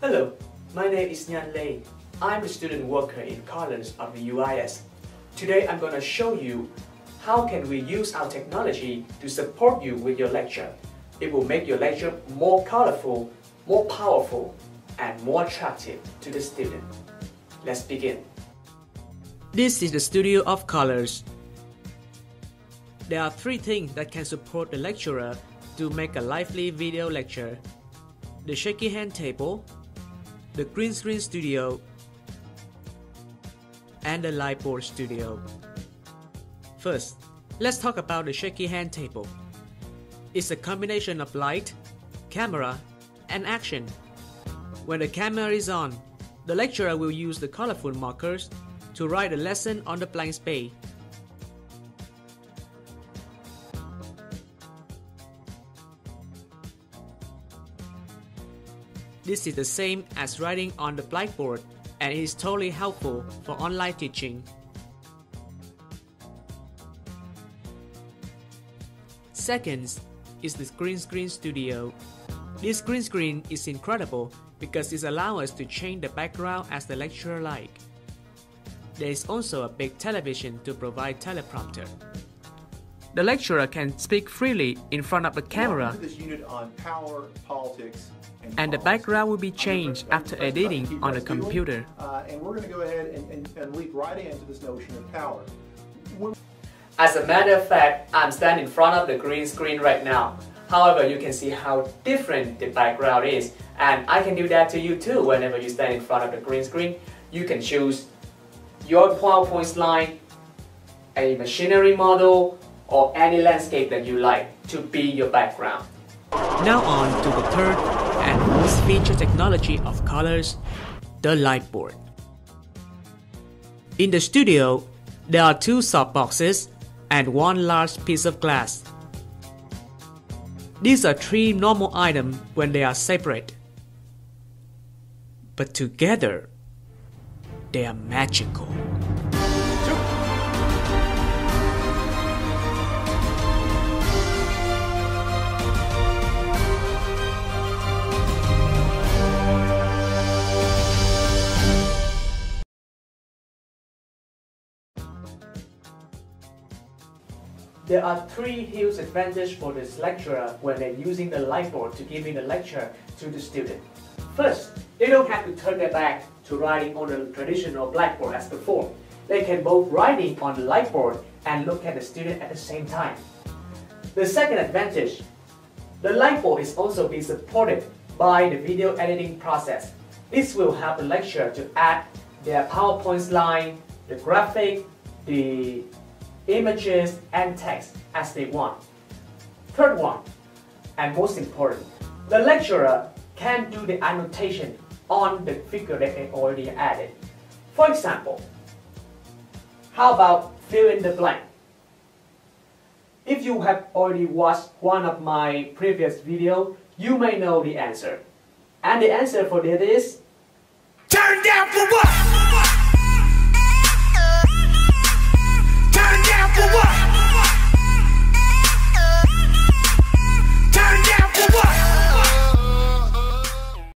Hello, my name is Nhan Le. I'm a student worker in COLRS of the UIS. Today I'm going to show you how can we use our technology to support you with your lecture. It will make your lecture more colorful, more powerful, and more attractive to the student. Let's begin. This is the Studio of COLRS. There are three things that can support the lecturer to make a lively video lecture. The shaky hand table, the green screen studio, and the Lightboard studio. First, let's talk about the shaky hand table. It's a combination of light, camera, and action. When the camera is on, the lecturer will use the colorful markers to write a lesson on the blank space. This is the same as writing on the blackboard and it is totally helpful for online teaching. Second is the Green Screen Studio. This green screen is incredible because it allows us to change the background as the lecturer like. There is also a big television to provide teleprompter. The lecturer can speak freely in front of the camera. Power, politics, and, and the background will be changed after editing on the computer. Uh, and we're going to go ahead and, and, and leap right into this notion of power. As a matter of fact, I'm standing in front of the green screen right now. However, you can see how different the background is. And I can do that to you too whenever you stand in front of the green screen. You can choose your PowerPoint slide, a machinery model, or any landscape that you like to be your background. Now on to the third and most featured technology of COLRS, the light board. In the studio, there are two soft boxes and one large piece of glass. These are three normal items when they are separate. But together, they are magical. There are three huge advantages for this lecturer when they're using the lightboard to giving the lecture to the student. First, they don't have to turn their back to writing on the traditional blackboard as before. They can both writing on the lightboard and look at the student at the same time. The second advantage, the lightboard is also being supported by the video editing process. This will help the lecturer to add their PowerPoint slide, the graphic, the images, and text as they want. Third one, and most important, the lecturer can do the annotation on the figure that they already added. For example, how about fill in the blank? If you have already watched one of my previous videos, you may know the answer. And the answer for this is... Turn down for what? for what?